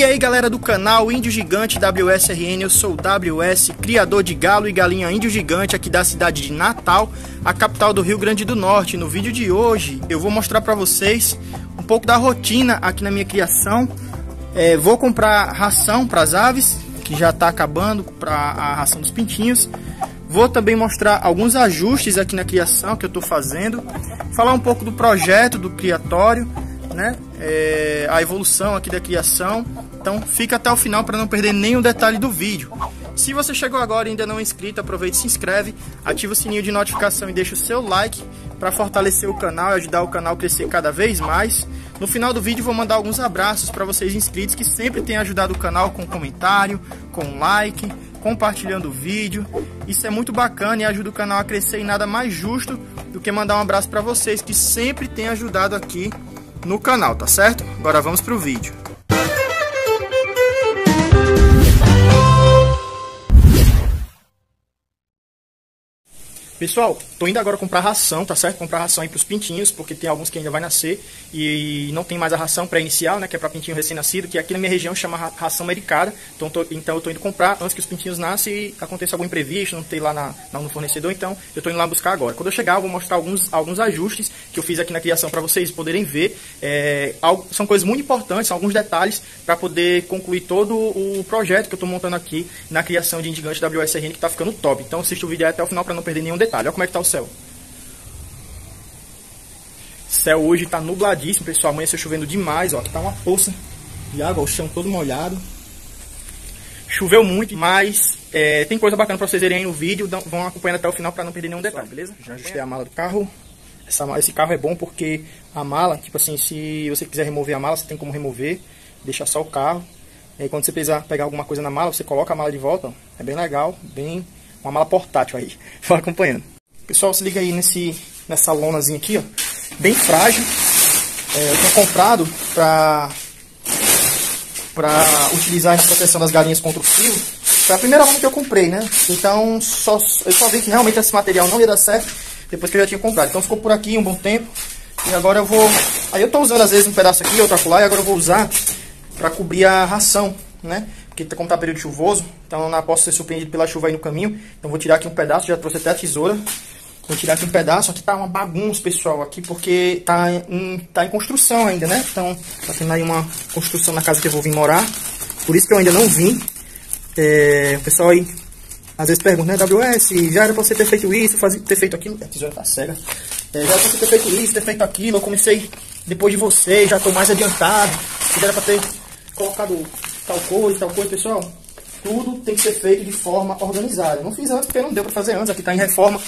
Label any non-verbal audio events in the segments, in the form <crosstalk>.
E aí galera do canal Índio Gigante WSRN, eu sou o WS, criador de galo e galinha índio gigante aqui da cidade de Natal, a capital do Rio Grande do Norte. No vídeo de hoje eu vou mostrar para vocês um pouco da rotina aqui na minha criação. É, vou comprar ração para as aves, que já está acabando para a ração dos pintinhos. Vou também mostrar alguns ajustes aqui na criação que eu estou fazendo, falar um pouco do projeto do criatório né? É, a evolução aqui da criação. Então fica até o final para não perder nenhum detalhe do vídeo. Se você chegou agora e ainda não é inscrito, aproveite e se inscreve, ativa o sininho de notificação e deixa o seu like para fortalecer o canal e ajudar o canal a crescer cada vez mais. No final do vídeo vou mandar alguns abraços para vocês inscritos que sempre têm ajudado o canal com comentário, com like, compartilhando o vídeo. Isso é muito bacana e ajuda o canal a crescer e nada mais justo do que mandar um abraço para vocês que sempre têm ajudado aqui no canal, tá certo? Agora vamos pro vídeo. Pessoal, tô indo agora comprar ração, tá certo? Comprar ração aí pros pintinhos, porque tem alguns que ainda vai nascer e não tem mais a ração pré-inicial, né? Que é para pintinho recém-nascido, que aqui na minha região chama ração medicada. Então, tô, então eu tô indo comprar antes que os pintinhos nasçam e aconteça algum imprevisto, não tem lá na, no fornecedor. Então eu tô indo lá buscar agora. Quando eu chegar, eu vou mostrar alguns, alguns ajustes que eu fiz aqui na criação para vocês poderem ver. É, algo, são coisas muito importantes, são alguns detalhes para poder concluir todo o projeto que eu tô montando aqui na criação de Indigante WSRN que tá ficando top. Então assista o vídeo até o final para não perder nenhum detalhe detalhe. Olha como é que tá o céu. O céu hoje tá nubladíssimo, pessoal. Amanhã está chovendo demais, ó. Aqui tá uma poça de água, o chão todo molhado. Choveu muito, mas é, tem coisa bacana para vocês verem aí no vídeo. Vão acompanhando até o final para não perder nenhum detalhe, beleza? Já ajustei a mala do carro. Essa, esse carro é bom porque a mala, tipo assim, se você quiser remover a mala, você tem como remover. Deixa só o carro. E aí quando você precisar pegar alguma coisa na mala, você coloca a mala de volta. Ó. É bem legal, bem uma mala portátil aí. <laughs> Vou acompanhando. Pessoal, se liga aí nesse, nessa lonazinha aqui, ó. Bem frágil. É, eu tinha comprado pra, pra utilizar a proteção das galinhas contra o frio. Foi a primeira lona que eu comprei, né? Então, só, eu só vi que realmente esse material não ia dar certo depois que eu já tinha comprado. Então ficou por aqui um bom tempo. E agora eu vou... Aí eu tô usando às vezes um pedaço aqui, outro acolá, e agora eu vou usar para cobrir a ração, né? Porque como tá período chuvoso, então não posso ser surpreendido pela chuva aí no caminho. Então vou tirar aqui um pedaço, já trouxe até a tesoura. Vou tirar aqui um pedaço, aqui tá uma bagunça, pessoal, aqui porque tá em, tá em construção ainda, né? Então tá tendo aí uma construção na casa que eu vou vir morar. Por isso que eu ainda não vim. É, o pessoal aí às vezes pergunta, né, WS, já era pra você ter feito isso, fazer, ter feito aquilo. A tesoura tá cega. É, já era pra você ter feito isso, ter feito aquilo. Eu comecei depois de você, já tô mais adiantado. Já era pra ter colocado tal coisa, tal coisa, pessoal. Tudo tem que ser feito de forma organizada. Não fiz antes porque não deu para fazer antes. Aqui está em reforma.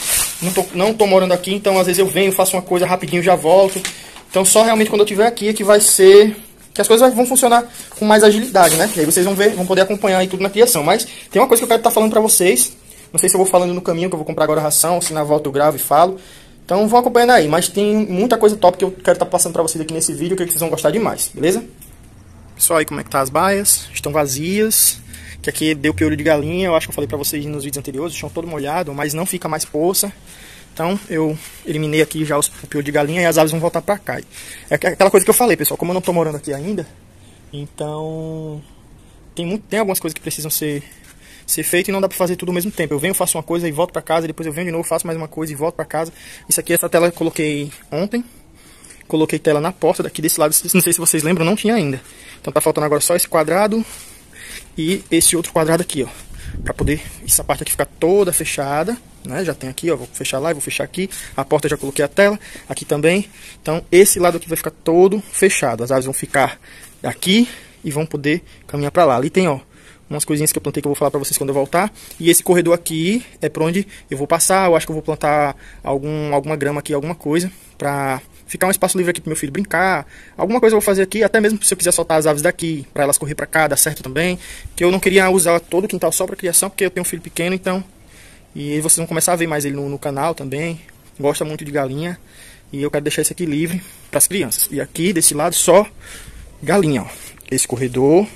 Não tô, não tô morando aqui, então às vezes eu venho, faço uma coisa rapidinho já volto. Então só realmente quando eu estiver aqui é que vai ser que as coisas vão funcionar com mais agilidade, né? E aí vocês vão ver, vão poder acompanhar aí tudo na criação. Mas tem uma coisa que eu quero estar tá falando para vocês. Não sei se eu vou falando no caminho, que eu vou comprar agora ração, se na volta eu gravo e falo. Então vão acompanhando aí. Mas tem muita coisa top que eu quero estar tá passando para vocês aqui nesse vídeo, que vocês vão gostar demais, beleza? Pessoal, aí como é que tá as baias? Estão vazias. Que aqui deu piolho de galinha, eu acho que eu falei pra vocês nos vídeos anteriores, o chão todo molhado, mas não fica mais poça. Então eu eliminei aqui já os, o piolho de galinha e as aves vão voltar pra cá. É aquela coisa que eu falei, pessoal, como eu não tô morando aqui ainda, então tem, muito, tem algumas coisas que precisam ser, ser feitas e não dá pra fazer tudo ao mesmo tempo. Eu venho, faço uma coisa e volto pra casa, depois eu venho de novo, faço mais uma coisa e volto pra casa. Isso aqui, essa tela eu coloquei ontem, coloquei tela na porta daqui desse lado, não sei se vocês lembram, não tinha ainda. Então tá faltando agora só esse quadrado e esse outro quadrado aqui, ó. Pra poder essa parte aqui ficar toda fechada, né? Já tem aqui, ó, vou fechar lá, vou fechar aqui. A porta já coloquei a tela, aqui também. Então esse lado aqui vai ficar todo fechado. As aves vão ficar aqui e vão poder caminhar pra lá. Ali tem, ó, umas coisinhas que eu plantei que eu vou falar pra vocês quando eu voltar. E esse corredor aqui é pra onde eu vou passar. Eu acho que eu vou plantar algum, alguma grama aqui, alguma coisa pra ficar um espaço livre aqui pro meu filho brincar. Alguma coisa eu vou fazer aqui, até mesmo se eu quiser soltar as aves daqui, para elas correr para cá, dá certo também. Que eu não queria usar todo o quintal só para criação, porque eu tenho um filho pequeno, então. E vocês vão começar a ver mais ele no, no canal também. Gosta muito de galinha. E eu quero deixar isso aqui livre para as crianças. E aqui desse lado só galinha, ó. Esse corredor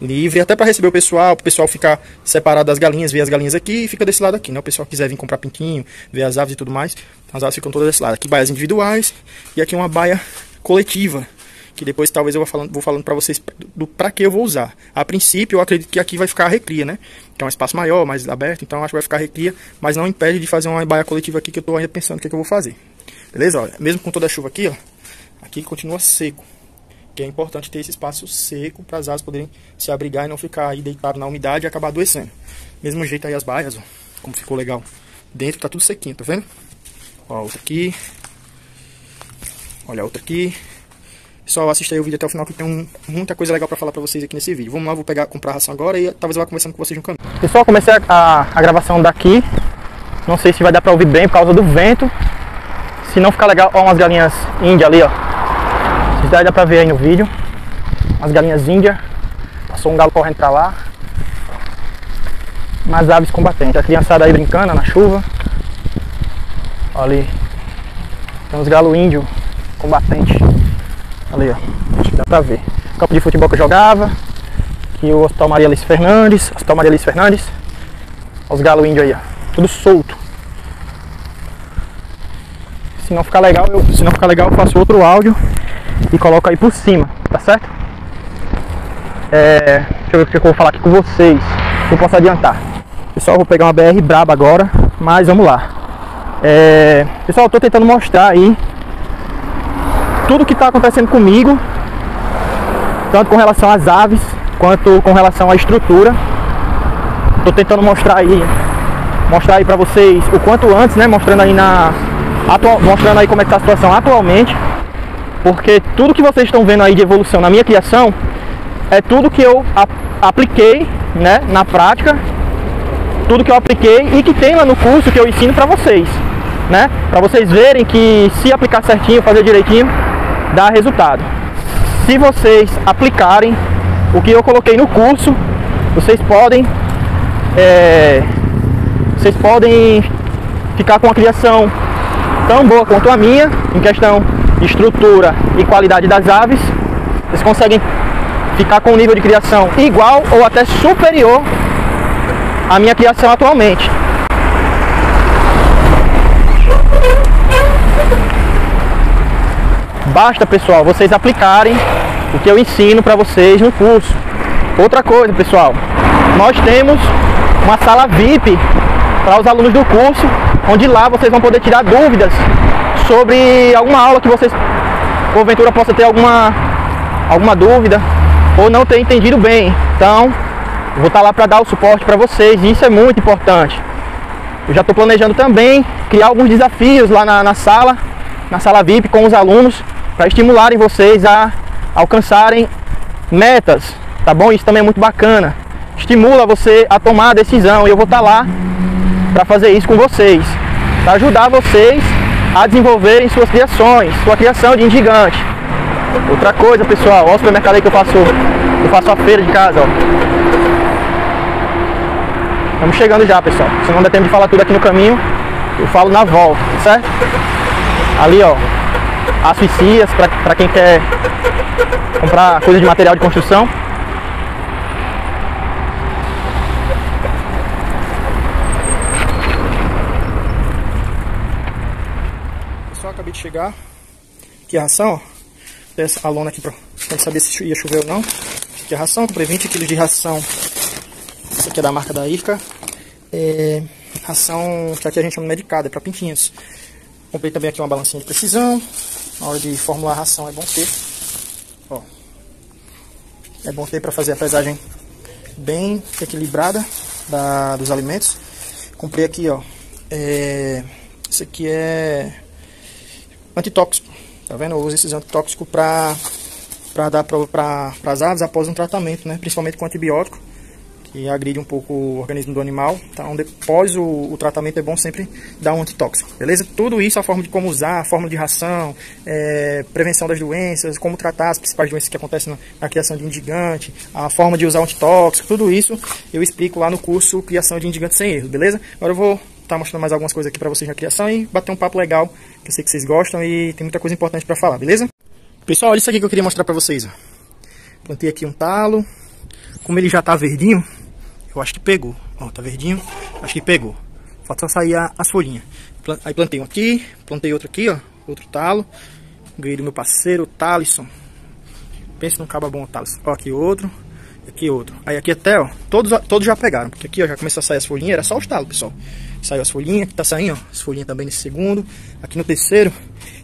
livre, até para receber o pessoal, o pessoal ficar separado das galinhas, ver as galinhas aqui e fica desse lado aqui, né? O pessoal quiser vir comprar pintinho, ver as aves e tudo mais, as aves ficam todas desse lado. Aqui baias individuais e aqui uma baia coletiva, que depois talvez eu vou falando, vou falando para vocês do para que eu vou usar. A princípio, eu acredito que aqui vai ficar a recria, né? Que é um espaço maior, mais aberto, então acho que vai ficar a recria, mas não impede de fazer uma baia coletiva aqui que eu estou ainda pensando o que, é que eu vou fazer. Beleza? Olha, mesmo com toda a chuva aqui, ó, aqui continua seco. Que é importante ter esse espaço seco para as aves poderem se abrigar e não ficar aí deitado na umidade e acabar adoecendo. Mesmo jeito aí as baias, ó, como ficou legal. Dentro tá tudo sequinho, tá vendo? Ó, outra aqui. Olha a outra aqui. Pessoal, assista aí o vídeo até o final que tem um, muita coisa legal para falar para vocês aqui nesse vídeo. Vamos lá, vou pegar, comprar ração agora e talvez eu vá conversando com vocês no caminho. Pessoal, comecei a, a, a, gravação daqui. Não sei se vai dar para ouvir bem por causa do vento. Se não ficar legal, ó umas galinhas índia ali, ó. Dá para ver aí no vídeo. As galinhas índia. Passou um galo correndo para lá. Umas aves combatentes. A criançada aí brincando na chuva. Olha ali. Tem uns galos índio combatentes. Ali, ó. Acho que dá pra ver. Campo de futebol que eu jogava. Aqui o Hospital Maria Alice Fernandes. Hospital Maria Alice Fernandes. Olha os galos índios aí, ó. Tudo solto. Se não ficar legal, eu, se não ficar legal, eu faço outro áudio e coloco aí por cima, tá certo? É, deixa eu ver o que eu vou falar aqui com vocês. Que eu posso adiantar. Pessoal, vou pegar uma BR braba agora, mas vamos lá. É, pessoal, eu tô tentando mostrar aí tudo que está acontecendo comigo, tanto com relação às aves quanto com relação à estrutura. Estou tentando mostrar aí, mostrar aí para vocês o quanto antes, né? Mostrando aí na atual, mostrando aí como é que está a situação atualmente, porque tudo que vocês estão vendo aí de evolução na minha criação é tudo que eu apliquei, né? Na prática, tudo que eu apliquei e que tem lá no curso que eu ensino para vocês, né? Para vocês verem que se aplicar certinho, fazer direitinho, dá resultado. Se vocês aplicarem o que eu coloquei no curso, vocês podem é, vocês podem ficar com uma criação tão boa quanto a minha em questão estrutura e qualidade das aves. Vocês conseguem ficar com um nível de criação igual ou até superior à minha criação atualmente. Basta, pessoal, vocês aplicarem o que eu ensino para vocês no curso. Outra coisa, pessoal, nós temos uma sala VIP para os alunos do curso, onde lá vocês vão poder tirar dúvidas sobre alguma aula que vocês porventura possa ter alguma alguma dúvida ou não ter entendido bem. Então, vou estar tá lá para dar o suporte para vocês, e isso é muito importante. Eu já estou planejando também criar alguns desafios lá na, na sala, na sala VIP com os alunos, para estimularem vocês a alcançarem metas, tá bom? Isso também é muito bacana. Estimula você a tomar a decisão e eu vou estar tá lá para fazer isso com vocês, para ajudar vocês a desenvolverem suas criações, sua criação de gigante. Outra coisa, pessoal, olha o supermercado aí que eu faço, eu faço a feira de casa, ó. Estamos chegando já, pessoal. Se não der tempo de falar tudo aqui no caminho, eu falo na volta, certo? Ali, ó, asfixias para quem quer comprar coisa de material de construção. Pessoal, acabei de chegar. A ração, ó. Essa a lona aqui para saber se ia chover ou não. A ração, comprei 20 kg de ração. Essa aqui é da marca da Irka. É, ração que aqui a gente chama medicada, é para pintinhos. Comprei também aqui uma balancinha de precisão. Na hora de formular a ração é bom ter. Ó. É bom ter para fazer a pesagem bem equilibrada da, dos alimentos. Comprei aqui, ó. É, esse aqui é antitóxico. Tá vendo? Eu uso esses antitóxicos para para dar para as aves após um tratamento, né? Principalmente com antibiótico que agride um pouco o organismo do animal. Então, depois o, o, tratamento é bom sempre dar um antitóxico, beleza? Tudo isso, a forma de como usar, a forma de ração, é, prevenção das doenças, como tratar as principais doenças que acontecem na, na criação de indigante, a forma de usar antitóxico, tudo isso eu explico lá no curso Criação de Indigante Sem Erro, beleza? Agora eu vou estar tá mostrando mais algumas coisas aqui para vocês na criação e bater um papo legal, que eu sei que vocês gostam e tem muita coisa importante para falar, beleza? Pessoal, olha isso aqui que eu queria mostrar para vocês. Ó. Plantei aqui um talo, como ele já está verdinho, eu acho que pegou. Ó, tá verdinho. Acho que pegou. Falta só sair as folhinhas. Aí plantei um aqui, plantei outro aqui, ó. Outro talo. Ganhei do meu parceiro, Talisson. Pensa num cabo bom, Thales. Ó, aqui outro. Aqui outro. Aí aqui até, ó. Todos, todos já pegaram. Porque aqui, ó, já começou a sair as folhinhas. Era só o estalo, pessoal. Saiu as folhinhas. Aqui tá saindo, ó. As folhinhas também nesse segundo. Aqui no terceiro.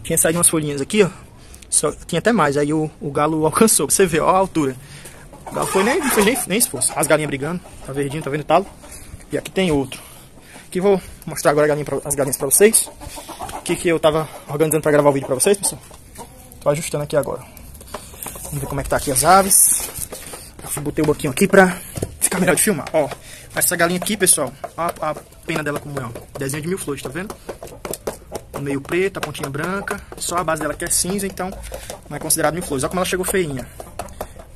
Tinha saído umas folhinhas aqui, ó. Só, tinha até mais. Aí o, o galo <laughs> alcançou. Você vê, ó a altura. O galo foi nem, não nem, nem esforço. As galinhas brigando. Tá verdinho, tá vendo o talo? E aqui tem outro. Aqui vou mostrar agora galinha pra, as galinhas pra vocês. Que, que eu tava organizando pra gravar o vídeo pra vocês, pessoal. Tô ajustando aqui agora. Vamos ver como é que tá aqui as aves. Botei o boquinho aqui pra ficar melhor de filmar. Ó, essa galinha aqui, pessoal. Ó a pena dela como é, ó. Desenho de mil flores, tá vendo? O meio preto, a pontinha branca. Só a base dela que é cinza, então não é considerado mil flores. Olha como ela chegou feinha.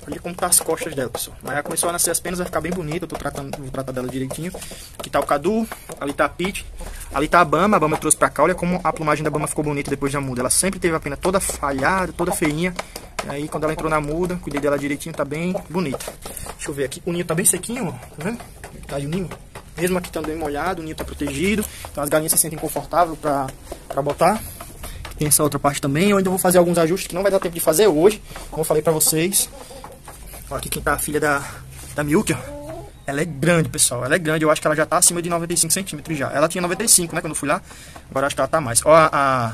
Olha como tá as costas dela, pessoal. Mas já começou a nascer as penas, vai ficar bem bonita. Eu tô tratando, vou tratar dela direitinho. Aqui tá o Cadu, ali tá a Pete, ali tá a Bama. A Bama eu trouxe pra cá. Olha como a plumagem da Bama ficou bonita depois da muda. Ela sempre teve a pena toda falhada, toda feinha. Aí quando ela entrou na muda, cuidei dela direitinho, tá bem bonita. Deixa eu ver aqui. O ninho tá bem sequinho, ó. Tá vendo? Tá aí o ninho. Mesmo aqui também molhado, o ninho tá protegido. Então as galinhas se sentem confortáveis pra, pra botar. Tem essa outra parte também. Eu ainda vou fazer alguns ajustes que não vai dar tempo de fazer hoje. Como eu falei pra vocês. Ó, aqui quem tá a filha da, da Milk, ó. Ela é grande, pessoal. Ela é grande. Eu acho que ela já tá acima de 95 centímetros já. Ela tinha 95, né? Quando eu fui lá. Agora acho que ela tá mais. Ó a, a,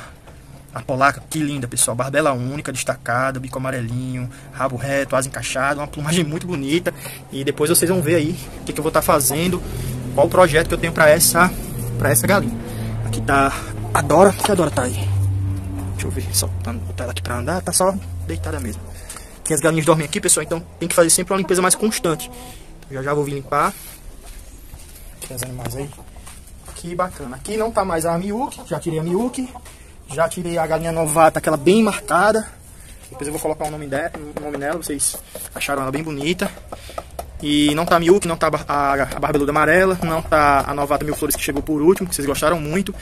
a polaca, que linda, pessoal. Barbela única, destacada, bico amarelinho, rabo reto, asa encaixada. Uma plumagem muito bonita. E depois vocês vão ver aí o que, que eu vou estar tá fazendo. Qual o projeto que eu tenho pra essa, pra essa galinha. Aqui tá a Dora. Que a Dora tá aí? Deixa eu ver. Só botar ela aqui pra andar. Tá só deitada mesmo que as galinhas dormem aqui, pessoal, então tem que fazer sempre uma limpeza mais constante. Já já vou vir limpar. Aqui as animais aí. Que bacana. Aqui não tá mais a Miyuki, já tirei a Miyuki. Já tirei a galinha novata, aquela bem marcada. Depois eu vou colocar o nome, dela, o nome nela, vocês acharam ela bem bonita. E não tá a Miyuki, não tá a, a barbeluda amarela, não tá a novata Mil Flores que chegou por último, que vocês gostaram muito.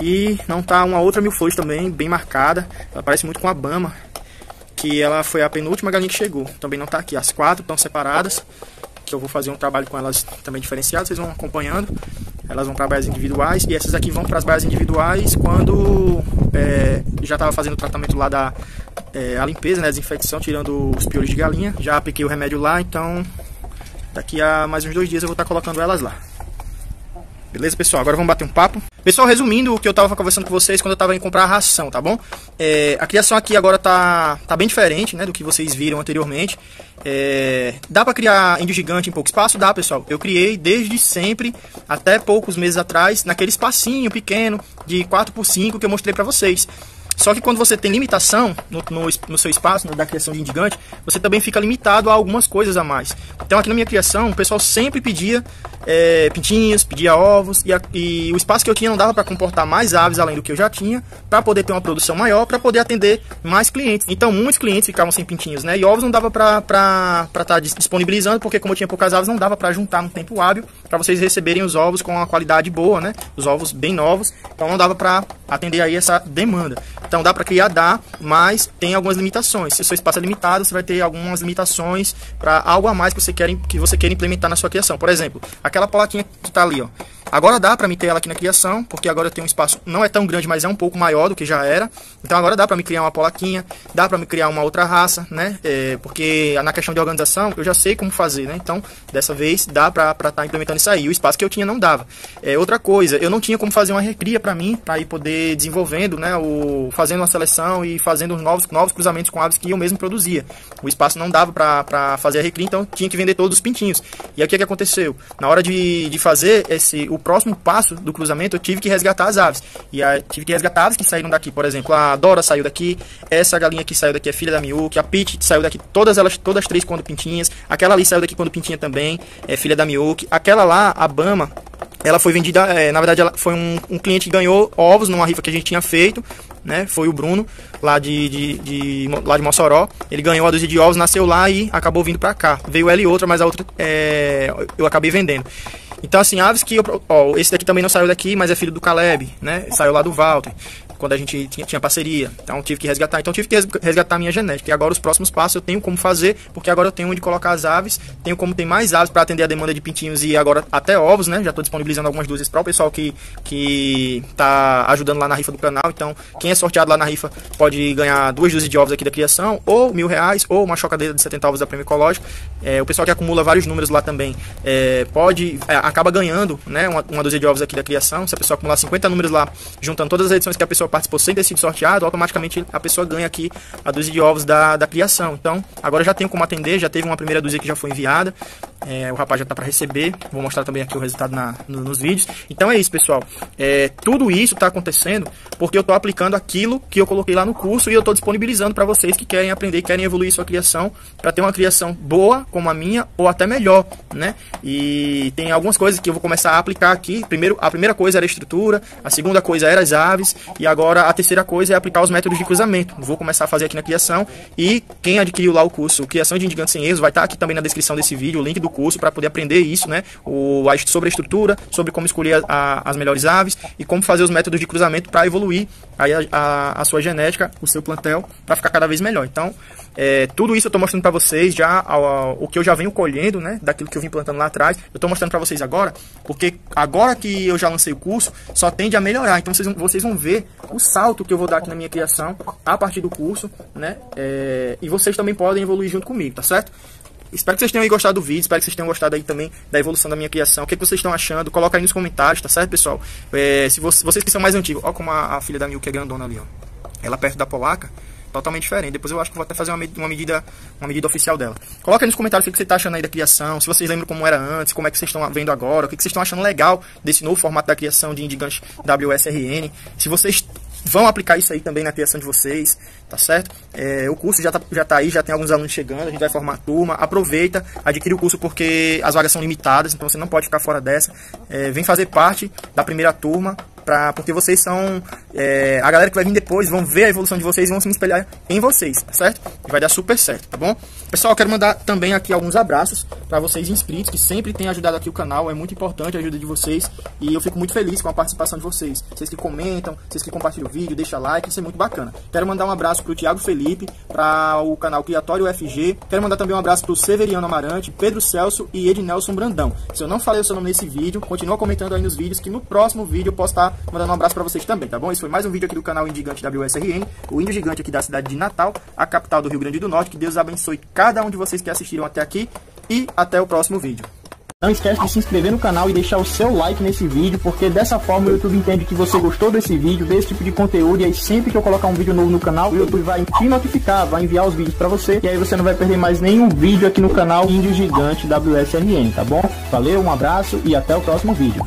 E não tá uma outra Mil Flores também, bem marcada. Ela parece muito com a Bama que ela foi a penúltima galinha que chegou. Também não está aqui. As quatro estão separadas, que eu vou fazer um trabalho com elas também diferenciado, vocês vão acompanhando. Elas vão para baias individuais e essas aqui vão para as baias individuais quando é, já estava fazendo o tratamento lá da é, a limpeza, né, desinfecção, tirando os piolhos de galinha. Já apliquei o remédio lá, então daqui a mais uns dois dias eu vou estar tá colocando elas lá. Beleza, pessoal? Agora vamos bater um papo. Pessoal, resumindo o que eu estava conversando com vocês quando eu estava indo comprar a ração, tá bom? É, a criação aqui agora tá, tá bem diferente, né, do que vocês viram anteriormente. É, dá para criar índio gigante em pouco espaço? Dá, pessoal. Eu criei desde sempre, até poucos meses atrás, naquele espacinho pequeno de 4 por 5 que eu mostrei para vocês. Só que quando você tem limitação no, no, no seu espaço, no, da criação de indigante, você também fica limitado a algumas coisas a mais. Então aqui na minha criação, o pessoal sempre pedia é, pintinhos, pedia ovos, e, a, e, o espaço que eu tinha não dava para comportar mais aves além do que eu já tinha, para poder ter uma produção maior, para poder atender mais clientes. Então muitos clientes ficavam sem pintinhos, né? E ovos não dava para estar tá disponibilizando, porque como eu tinha poucas aves, não dava para juntar no tempo hábil, para vocês receberem os ovos com uma qualidade boa, né? Os ovos bem novos, então não dava para atender aí essa demanda. Então dá para criar, dá, mas tem algumas limitações. Se o seu espaço é limitado, você vai ter algumas limitações para algo a mais que você, quer, que você quer implementar na sua criação. Por exemplo, aquela plaquinha que está ali, ó. Agora dá para me ter ela aqui na criação, porque agora eu tenho um espaço, não é tão grande, mas é um pouco maior do que já era. Então agora dá para me criar uma polaquinha, dá para me criar uma outra raça, né? É, porque na questão de organização eu já sei como fazer, né? Então dessa vez dá para estar tá implementando isso aí. O espaço que eu tinha não dava. É, outra coisa, eu não tinha como fazer uma recria para mim, para ir poder desenvolvendo, né? O, fazendo uma seleção e fazendo novos, novos cruzamentos com aves que eu mesmo produzia. O espaço não dava para fazer a recria, então tinha que vender todos os pintinhos. E aí o que, que aconteceu? Na hora de, de fazer esse, o próximo passo do cruzamento, eu tive que resgatar as aves. E aí, tive que resgatar aves que saíram daqui, por exemplo, a Dora saiu daqui, essa galinha que saiu daqui é filha da Miyuki, a Pete saiu daqui, todas elas, todas três quando pintinhas, aquela ali saiu daqui quando pintinha também, é filha da Miyuki, aquela lá, a Bama, ela foi vendida, é, na verdade, ela foi um, um, cliente que ganhou ovos numa rifa que a gente tinha feito, né? Foi o Bruno, lá de, de, de lá de Mossoró. Ele ganhou a dúzia de ovos, nasceu lá e acabou vindo pra cá. Veio ela e outra, mas a outra é, eu acabei vendendo. Então, assim, aves que. Ó, esse daqui também não saiu daqui, mas é filho do Caleb, né? Saiu lá do Walter. Quando a gente tinha, tinha parceria. Então tive que resgatar. Então tive que resgatar minha genética. E agora os próximos passos eu tenho como fazer, porque agora eu tenho onde colocar as aves, tenho como ter mais aves para atender a demanda de pintinhos e agora até ovos, né? Já estou disponibilizando algumas dúzias para o pessoal que que tá ajudando lá na rifa do canal. Então, quem é sorteado lá na rifa pode ganhar duas dúzias de ovos aqui da criação, ou mil reais, ou uma chocadeira de 70 ovos da Prêmio Ecológico. É, o pessoal que acumula vários números lá também é, pode, é, acaba ganhando né, uma, uma dúzia de ovos aqui da criação. Se a pessoa acumular 50 números lá, juntando todas as edições que a pessoa participou sem ter sido sorteado, automaticamente a pessoa ganha aqui a dúzia de ovos da, da criação. Então, agora já tenho como atender, já teve uma primeira dúzia que já foi enviada. É, o rapaz já está para receber. Vou mostrar também aqui o resultado na, no, nos vídeos. Então é isso, pessoal. É, tudo isso está acontecendo porque eu estou aplicando aquilo que eu coloquei lá no curso e eu estou disponibilizando para vocês que querem aprender, querem evoluir sua criação para ter uma criação boa como a minha ou até melhor, né? E tem algumas coisas que eu vou começar a aplicar aqui. Primeiro, a primeira coisa era a estrutura, a segunda coisa era as aves e agora a terceira coisa é aplicar os métodos de cruzamento. Vou começar a fazer aqui na criação e quem adquiriu lá o curso Criação de Indigantes Sem Erros vai estar tá aqui também na descrição desse vídeo o link do curso para poder aprender isso, né? O, sobre a estrutura, sobre como escolher a, a, as melhores aves e como fazer os métodos de cruzamento para evoluir aí a, a, a, sua genética, o seu plantel, para ficar cada vez melhor. Então, é, tudo isso eu estou mostrando para vocês já o que eu já venho colhendo, né? Daquilo que eu vim plantando lá atrás. Eu estou mostrando para vocês agora, porque agora que eu já lancei o curso, só tende a melhorar. Então vocês, vocês vão ver o salto que eu vou dar aqui na minha criação a partir do curso, né? É, e vocês também podem evoluir junto comigo, tá certo? Espero que vocês tenham gostado do vídeo, espero que vocês tenham gostado aí também da evolução da minha criação. O que, é que vocês estão achando? Coloca aí nos comentários, tá certo, pessoal? É, se vocês, vocês que são mais antigos, ó como a, a filha da Milk é grandona ali, ó. Ela perto da polaca, totalmente diferente. Depois eu acho que vou até fazer uma, uma, medida, uma medida oficial dela. Coloca aí nos comentários o que, você está achando aí da criação, se vocês lembram como era antes, como é que vocês estão vendo agora, o que, vocês estão achando legal desse novo formato da criação de Indigante WSRN. Se vocês vão aplicar isso aí também na criação de vocês, tá certo? É, o curso já tá, já tá aí, já tem alguns alunos chegando, a gente vai formar a turma. Aproveita, adquire o curso porque as vagas são limitadas, então você não pode ficar fora dessa. É, vem fazer parte da primeira turma, pra, porque vocês são é, a galera que vai vir depois, vão ver a evolução de vocês, vão se espelhar em vocês, certo? E vai dar super certo, tá bom? Pessoal, quero mandar também aqui alguns abraços para vocês inscritos que sempre têm ajudado aqui o canal, é muito importante a ajuda de vocês e eu fico muito feliz com a participação de vocês. Vocês que comentam, vocês que compartilham o vídeo, deixa like, isso é muito bacana. Quero mandar um abraço pro Thiago Felipe, para o canal Criatório FG. Quero mandar também um abraço pro Severiano Amarante, Pedro Celso e Ednelson Brandão. Se eu não falei o seu nome nesse vídeo, continua comentando aí nos vídeos que no próximo vídeo eu posso estar mandando um abraço para vocês também, tá bom? Esse foi mais um vídeo aqui do canal Indigante WSRN, o índio gigante aqui da cidade de Natal, a capital do Rio Grande do Norte. Que Deus abençoe cada um de vocês que assistiram até aqui e até o próximo vídeo. Não esquece de se inscrever no canal e deixar o seu like nesse vídeo, porque dessa forma o YouTube entende que você gostou desse vídeo, desse tipo de conteúdo, e aí sempre que eu colocar um vídeo novo no canal, o YouTube vai te notificar, vai enviar os vídeos para você, e aí você não vai perder mais nenhum vídeo aqui no canal Índio Gigante WSRN, tá bom? Valeu, um abraço e até o próximo vídeo.